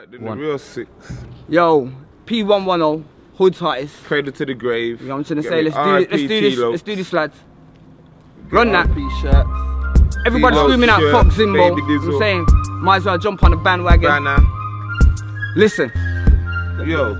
Alright, then the real six. Yo, P110, Hoods Hottest. Cradle to the grave. You know what I'm trying to say? Let's do, let's do this. Let's do this, lads. Run that. shirt. Everybody screaming out Fox Zimbo. I'm saying, might as well jump on the bandwagon. Banner. Listen. Yo.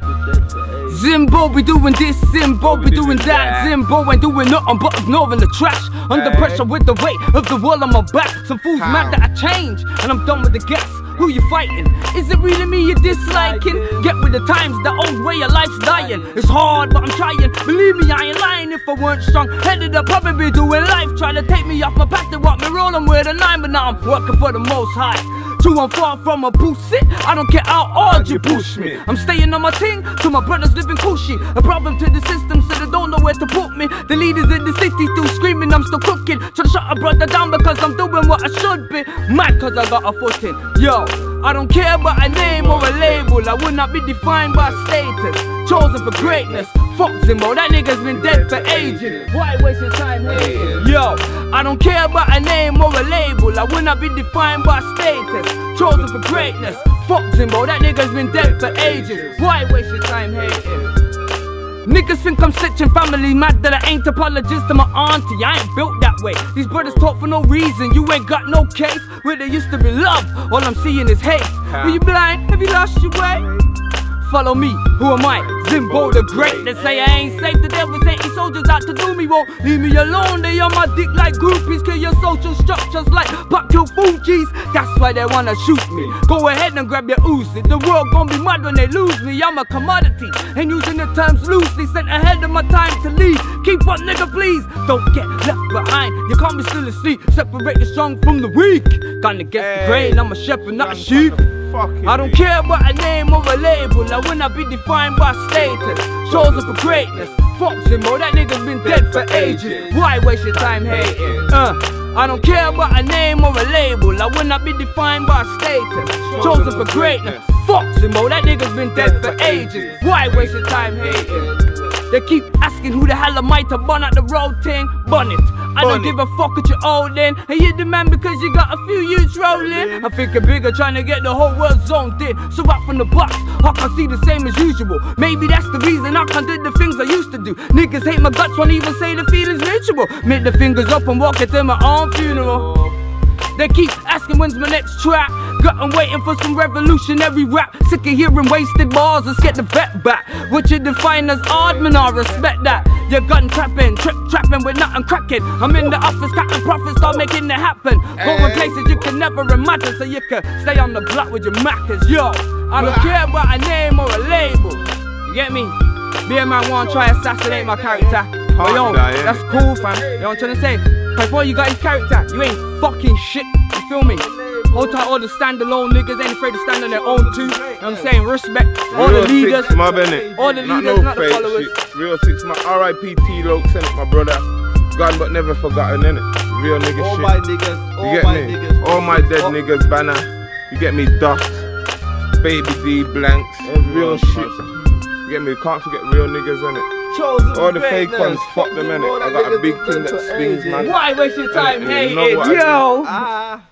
Zimbo be doing this, Zimbo be doing that. Zimbo ain't doing nothing but ignoring the trash. Under Hey. pressure with the weight of the world on my back. Some fools How? mad that I change, and I'm done with the guess. Who you fighting? Is it really me you're disliking? Get with the times, the old way of life's dying. It's hard, but I'm trying. Believe me, I ain't lying. If I weren't strong, headed up, probably be doing life. Try to take me off my path, they want me rolling with a nine, but now I'm working for the most high. Two and far from a pussy. I don't care how hard you push me. I'm staying on my thing till my brothers living cushy. A problem to the system, so they don't know where to put me. The leaders in the city still screaming, I'm still cooking. Try to shut a brother down because I'm doing what I should be. Mad cause I got a footing. Yo, I don't care about a name or a label. I will not be defined by status. Chosen for greatness. Fuck Zimbo, that nigga's been dead for ages. Why waste your time hating? Yo, I don't care about a name or a label. I will not be defined by status. Chosen for greatness. Fuck Zimbo, that nigga's been dead for ages. Why waste your time hating? Niggas think I'm stitching family mad that I ain't apologist to my auntie. I ain't built that way. These brothers talk for no reason. You ain't got no case where there used to be love. All I'm seeing is hate. Are you blind? Have you lost your way? Follow me, who am I? Zimbo the Great. They say I ain't safe. The devil sent his soldiers out to do me won't leave me alone. They on my dick like groupies, kill your social structures like pop kill Fuji's. That's why they wanna shoot me. Go ahead and grab your Uzi. The world gon' be mad when they lose me. I'm a commodity, and using the terms loosely. Sent ahead of my time to leave. Keep up, nigga, please. Don't get left behind. You can't be still asleep. Separate the strong from the weak. Gonna get the Hey. grain. I'm a shepherd, not a sheep. Fucking I don't care about a name or a label. I will not be defined by status. Chosen for greatness. Fuck Zimbo, that nigga's been dead for ages. Why waste your time hating? Uh, I don't care about a name or a label. I will not be defined by status. Chosen for greatness. Fuck Zimbo, that nigga's been dead for ages. Why waste your time hating? They keep asking who the hell am I to bun out the road thing? Bun it. I don't give a fuck what you're holding. And you the man because you got a few youths rolling. I'm thinking bigger, trying to get the whole world zoned in. So out from the box, I can see the same as usual. Maybe that's the reason I can't do the things I used to do. Niggas hate my guts, won't even say the feeling's mutual. Make the fingers up and walk it to my own funeral. They keep asking when's my next track. Got 'em waiting for some revolutionary rap. Sick of hearing wasted bars, let's get the vet back. What you define as odd, man, I respect that. You're gun trapping, trip trapping with nothing cracking. I'm in the office, cutting profits, start making it happen. Going places you can never imagine, so you can stay on the block with your mackers. Yo, I don't care about a name or a label. You get me? Me and man want to try assassinate my character. But yo, that's cool, fam. You know what I'm trying to say? Before you got his character, you ain't fucking shit. You feel me? Hold tight, all the standalone niggas ain't afraid to stand on their own too. You know what I'm saying? Respect all the leaders. Six mob, innit? All the Not leaders, no not the fake followers. shit. Real six mob. R.I.P. T-Lo, send it, my brother. Gone but never forgotten, innit? Real nigga All shit. my niggas, all You get my me? niggas. All my dead Fuck. niggas banner. You get me? Dust. Baby D blanks. Real shit. You get me? Can't forget real niggas, innit? Chosen All the fake greatness. ones, fuck them, Fucking innit? I got a big thing that for stings, man. Why waste your time You hating? know what I Yo! Ah.